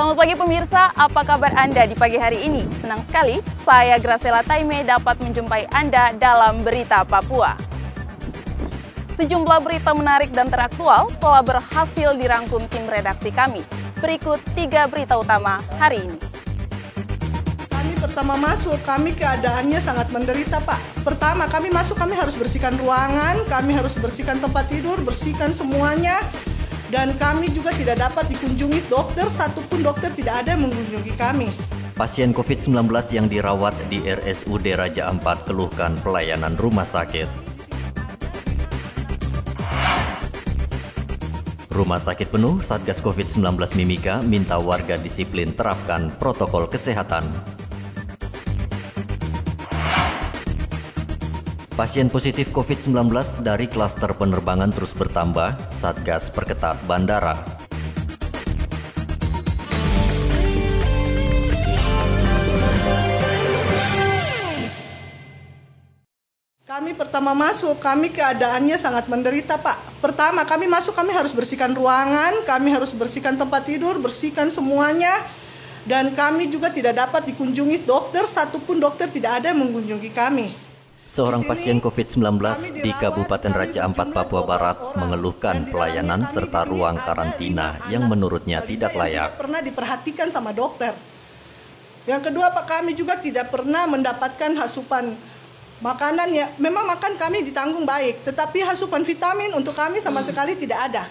Selamat pagi pemirsa, apa kabar Anda di pagi hari ini? Senang sekali, saya Gracela Taime dapat menjumpai Anda dalam Berita Papua. Sejumlah berita menarik dan teraktual telah berhasil dirangkum tim redaksi kami. Berikut tiga berita utama hari ini. Kami pertama masuk, kami keadaannya sangat menderita Pak. Pertama kami masuk, kami harus bersihkan ruangan, kami harus bersihkan tempat tidur, bersihkan semuanya dan kami juga tidak dapat dikunjungi dokter satupun dokter tidak ada yang mengunjungi kami. Pasien COVID-19 yang dirawat di RSUD Raja Ampat keluhkan pelayanan rumah sakit. Rumah sakit penuh, Satgas COVID-19 Mimika minta warga disiplin terapkan protokol kesehatan. Pasien positif COVID-19 dari klaster penerbangan terus bertambah, Satgas perketat bandara. Kami pertama masuk, kami keadaannya sangat menderita Pak. Pertama kami masuk, kami harus bersihkan ruangan, kami harus bersihkan tempat tidur, bersihkan semuanya. Dan kami juga tidak dapat dikunjungi dokter, satupun dokter tidak ada yang mengunjungi kami. Seorang pasien COVID-19 di Kabupaten Raja Ampat, Papua Barat mengeluhkan pelayanan serta ruang karantina yang menurutnya tidak layak. Pernah diperhatikan sama dokter. Yang kedua Pak, kami juga tidak pernah mendapatkan asupan makanan ya. Memang makan kami ditanggung baik, tetapi asupan vitamin untuk kami sama sekali tidak ada.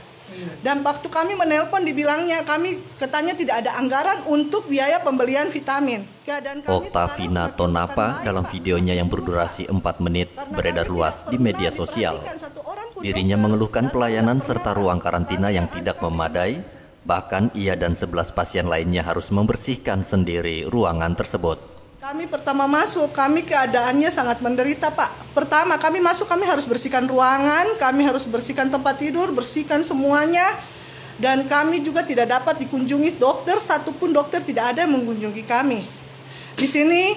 Dan waktu kami menelpon dibilangnya kami katanya tidak ada anggaran untuk biaya pembelian vitamin. Keadaan kami Oktavina Tonapa dalam videonya yang berdurasi 4 menit beredar luas di media sosial. Dirinya mengeluhkan pelayanan serta ruang karantina yang tidak memadai, bahkan ia dan 11 pasien lainnya harus membersihkan sendiri ruangan tersebut. Kami pertama masuk, kami keadaannya sangat menderita Pak. Pertama kami masuk, kami harus bersihkan ruangan, kami harus bersihkan tempat tidur, bersihkan semuanya. Dan kami juga tidak dapat dikunjungi dokter, satupun dokter tidak ada yang mengunjungi kami. Di sini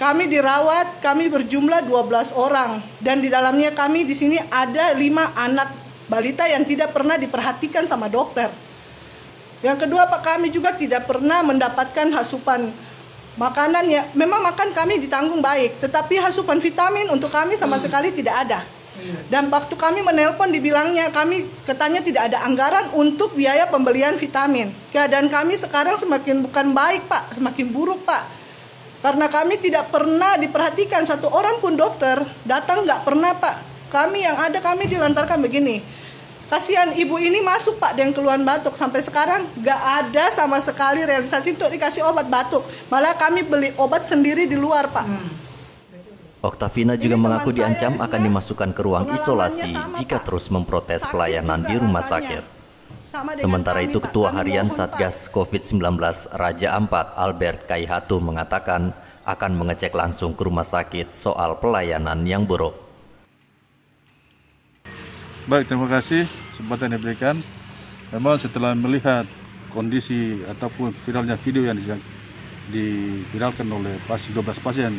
kami dirawat, kami berjumlah 12 orang. Dan di dalamnya kami di sini ada 5 anak balita yang tidak pernah diperhatikan sama dokter. Yang kedua Pak, kami juga tidak pernah mendapatkan asupan makanan ya memang makan kami ditanggung baik tetapi asupan vitamin untuk kami sama hmm. sekali tidak ada. Iya. dan waktu kami menelpon dibilangnya kami katanya tidak ada anggaran untuk biaya pembelian vitamin. Keadaan kami sekarang semakin bukan baik pak semakin buruk pak. Karena kami tidak pernah diperhatikan satu orang pun dokter datang nggak pernah pak. Kami yang ada kami dilantarkan begini Kasihan ibu ini masuk Pak dengan keluhan batuk sampai sekarang gak ada sama sekali realisasi untuk dikasih obat batuk. Malah kami beli obat sendiri di luar Pak. Hmm. Oktavina juga ini mengaku diancam akan dimasukkan ke ruang isolasi sama, jika Pak. terus memprotes Sakit pelayanan di rumah sakit. Sementara kami, itu Ketua Pak, Harian Satgas COVID-19 Raja Ampat Albert Kaihatu mengatakan akan mengecek langsung ke rumah sakit soal pelayanan yang buruk. Baik, terima kasih kesempatan yang diberikan. Memang setelah melihat kondisi ataupun viralnya video yang diviralkan oleh pasien 12 pasien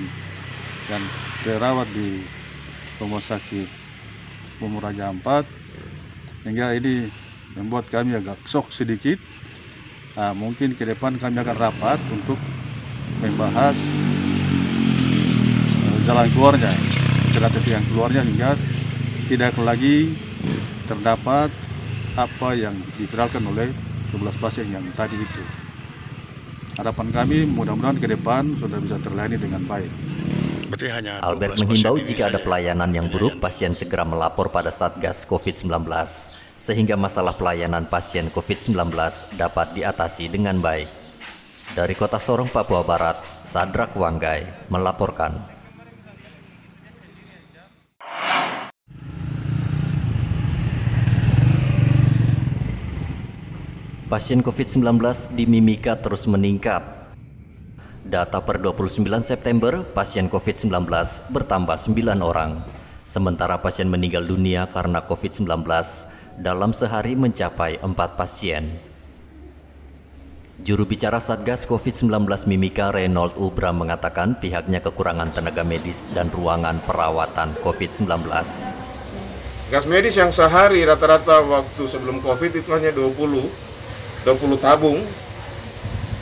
yang dirawat di rumah sakit Umur Raja 4 hingga ini membuat kami agak shock sedikit. Nah, mungkin ke depan kami akan rapat untuk membahas uh, jalan keluarnya, strategi yang keluarnya hingga tidak lagi terdapat apa yang diviralkan oleh 11 pasien yang tadi itu. Harapan kami mudah-mudahan ke depan sudah bisa terlayani dengan baik. Albert menghimbau jika ada pelayanan yang buruk, pasien segera melapor pada Satgas COVID-19 sehingga masalah pelayanan pasien COVID-19 dapat diatasi dengan baik. Dari Kota Sorong, Papua Barat, Sadrak Wanggai melaporkan. Pasien COVID-19 di Mimika terus meningkat. Data per 29 September, pasien COVID-19 bertambah 9 orang. Sementara pasien meninggal dunia karena COVID-19 dalam sehari mencapai 4 pasien. Juru bicara Satgas COVID-19 Mimika Reynold Ubra mengatakan pihaknya kekurangan tenaga medis dan ruangan perawatan COVID-19. Gas medis yang sehari rata-rata waktu sebelum COVID itu hanya 20 20 tabung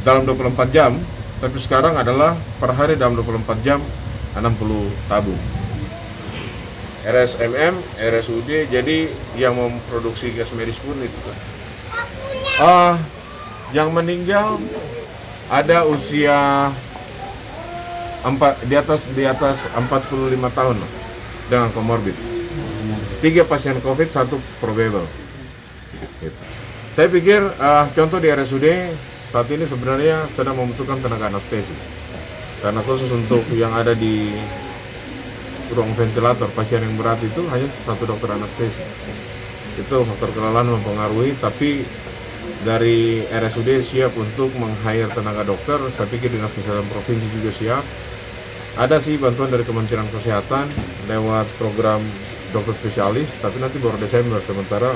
dalam 24 jam, tapi sekarang adalah per hari dalam 24 jam 60 tabung. RSMM, RSUD, jadi yang memproduksi gas medis pun itu kan. Uh, yang meninggal ada usia empat, di atas di atas 45 tahun dengan komorbid. Tiga pasien COVID, satu probable. Gitu. Saya pikir uh, contoh di RSUD saat ini sebenarnya sedang membutuhkan tenaga anestesi. Karena khusus untuk yang ada di ruang ventilator pasien yang berat itu hanya satu dokter anestesi. Itu faktor kelelahan mempengaruhi tapi dari RSUD siap untuk meng-hire tenaga dokter. Saya pikir dinas kesehatan provinsi juga siap. Ada sih bantuan dari Kementerian Kesehatan lewat program dokter spesialis tapi nanti baru Desember. Sementara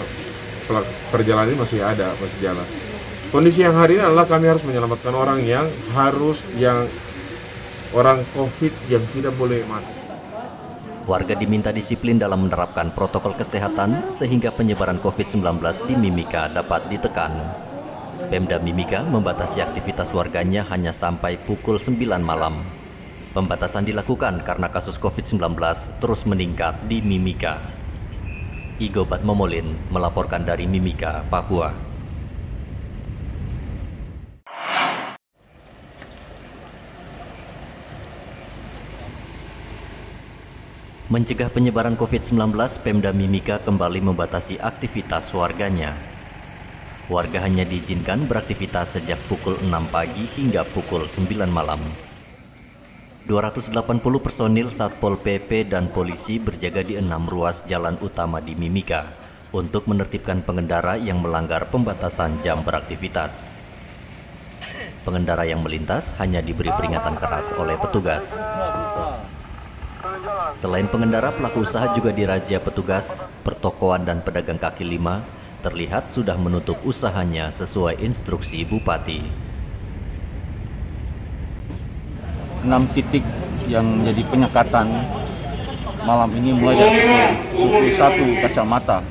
perjalanan ini masih ada masih jalan kondisi yang hari ini adalah kami harus menyelamatkan orang yang harus yang orang COVID yang tidak boleh mati Warga diminta disiplin dalam menerapkan protokol kesehatan sehingga penyebaran COVID-19 di Mimika dapat ditekan. Pemda Mimika membatasi aktivitas warganya hanya sampai pukul 9 malam. Pembatasan dilakukan karena kasus COVID-19 terus meningkat di Mimika. Igobat Momolin melaporkan dari Mimika, Papua. Mencegah penyebaran COVID-19, Pemda Mimika kembali membatasi aktivitas warganya. Warga hanya diizinkan beraktivitas sejak pukul 6 pagi hingga pukul 9 malam. 280 personil Satpol PP dan polisi berjaga di enam ruas jalan utama di Mimika untuk menertibkan pengendara yang melanggar pembatasan jam beraktivitas. Pengendara yang melintas hanya diberi peringatan keras oleh petugas. Selain pengendara, pelaku usaha juga dirazia petugas, pertokoan dan pedagang kaki lima terlihat sudah menutup usahanya sesuai instruksi Bupati. Enam titik yang menjadi penyekatan malam ini mulai dari pukul 1 kacamata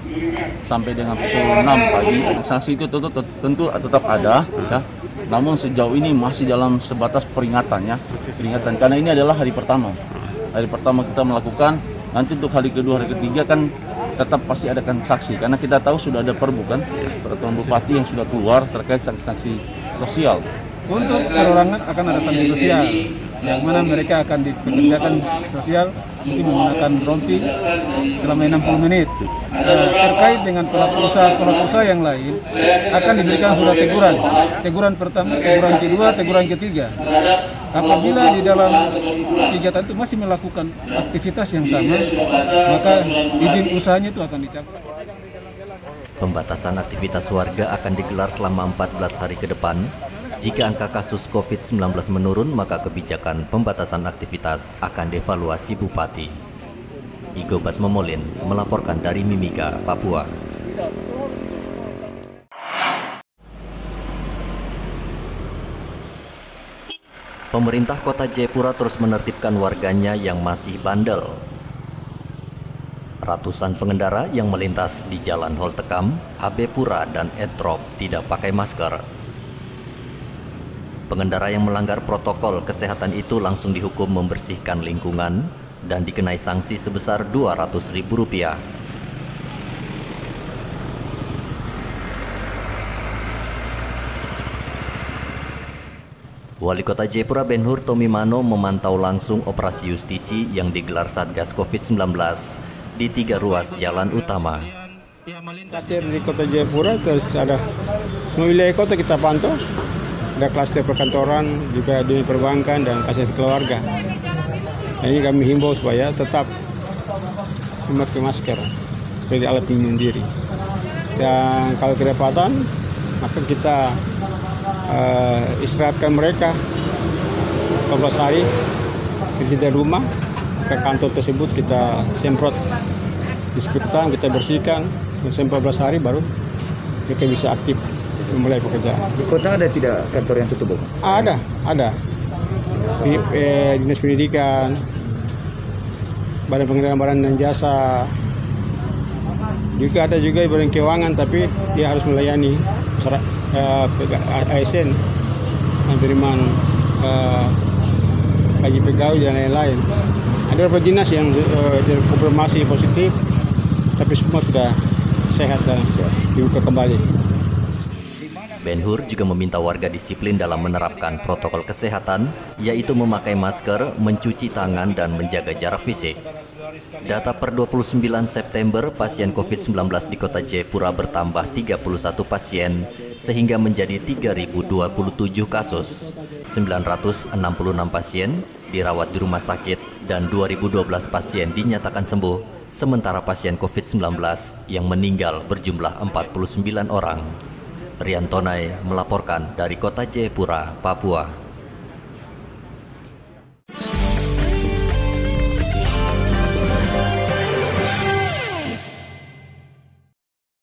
sampai dengan pukul 6 pagi. Sanksi itu tentu, tentu tetap ada, ya. namun sejauh ini masih dalam sebatas peringatannya, peringatan karena ini adalah hari pertama. Hari pertama kita melakukan. Nanti untuk hari kedua hari ketiga kan tetap pasti ada kan saksi. Karena kita tahu sudah ada perbu kan? Peraturan bupati yang sudah keluar terkait sanksi-sanksi sosial. Untuk perorangan akan ada sanksi sosial yang mana mereka akan dipekerjakan sosial mungkin menggunakan rompi selama 60 menit. Nah, terkait dengan pelaku usaha pelaku usaha yang lain akan diberikan surat teguran. Teguran pertama, teguran kedua, teguran ketiga. Apabila di dalam kegiatan itu masih melakukan aktivitas yang sama, maka izin usahanya itu akan dicabut. Pembatasan aktivitas warga akan digelar selama 14 hari ke depan jika angka kasus COVID-19 menurun, maka kebijakan pembatasan aktivitas akan devaluasi Bupati. Igobat Memolin melaporkan dari Mimika, Papua. Pemerintah kota Jayapura terus menertibkan warganya yang masih bandel. Ratusan pengendara yang melintas di Jalan Holtekam, HB Pura, dan Etrop tidak pakai masker Pengendara yang melanggar protokol kesehatan itu langsung dihukum membersihkan lingkungan dan dikenai sanksi sebesar Rp200.000. Wali Kota Jayapura Benhur Tomimano memantau langsung operasi justisi yang digelar Satgas COVID-19 di tiga ruas jalan utama. Ya, melintas di Kota Jayapura terus ada semua wilayah kota kita pantau ada klaster perkantoran, juga di perbankan dan aset keluarga. Nah, ini kami himbau supaya tetap memakai masker sebagai alat pelindung diri. Dan kalau kedapatan, maka kita uh, istirahatkan mereka 14 hari di rumah ke kantor tersebut kita semprot disinfektan kita bersihkan sampai 14 hari baru mereka bisa aktif mulai pekerjaan. Di kota ada tidak kantor yang tutup? Ada, ada. Di, eh, dinas pendidikan, badan pengendalian barang dan jasa, juga ada juga badan keuangan tapi dia harus melayani eh, ASN penerimaan uh, gaji pegawai dan lain-lain. Ada beberapa dinas yang uh, terkonfirmasi positif, tapi semua sudah sehat dan dibuka kembali. Ben Hur juga meminta warga disiplin dalam menerapkan protokol kesehatan, yaitu memakai masker, mencuci tangan, dan menjaga jarak fisik. Data per 29 September, pasien COVID-19 di kota Jayapura bertambah 31 pasien, sehingga menjadi 3.027 kasus. 966 pasien dirawat di rumah sakit dan 2.012 pasien dinyatakan sembuh, sementara pasien COVID-19 yang meninggal berjumlah 49 orang. Rian Tonai melaporkan dari kota Jayapura, Papua.